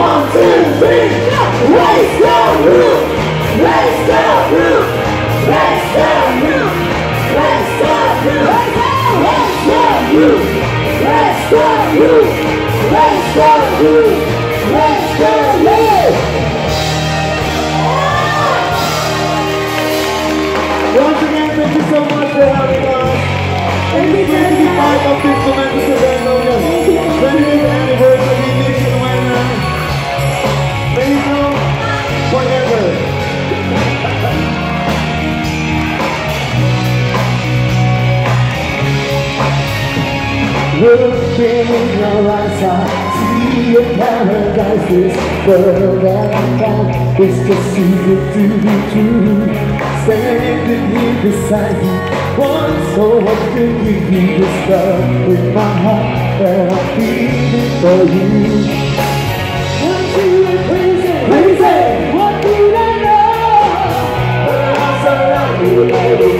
One, two, three, raise roof, raise roof, raise roof, raise roof, raise roof, raise roof, raise roof, raise roof. Once again, thank you so much for having us. On the Looking in your eyes, I see a paradise. This world that I found is just good to be true. Standing here beside you, one so what could we do this love with my heart that I'm for you? Two, and crazy, crazy. What do I know? I'm surrounded, you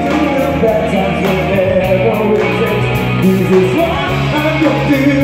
This I'm gonna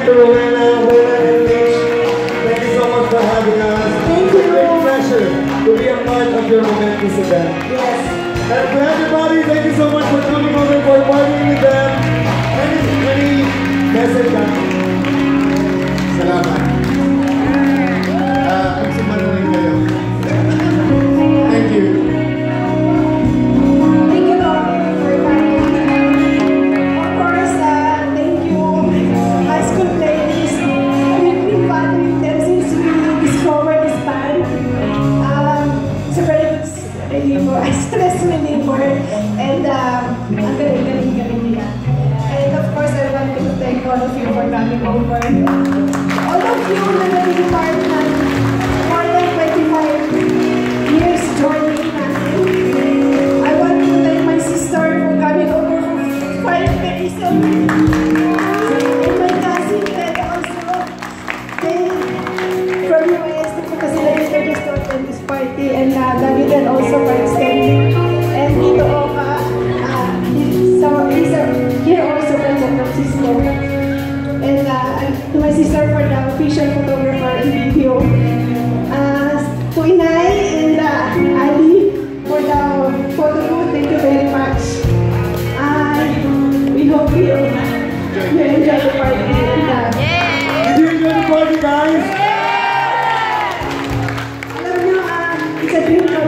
Thank you so much for having us. Thank It's a you. pleasure to be a part of your momentous event. Yes. And everybody, thank you so much for coming over for partying with them. Any, any message family over. All of you living in part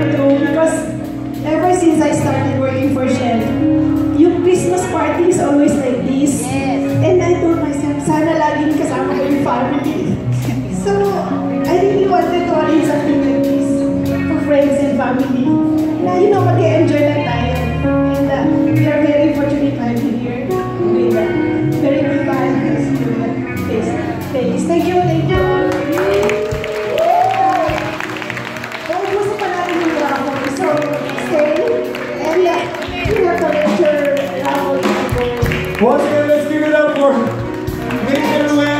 come true because ever since I started working for Shell, yung Christmas party is always like this. And I told myself, sana laging kasama ko yung family. Once again, let's give it up for Lane.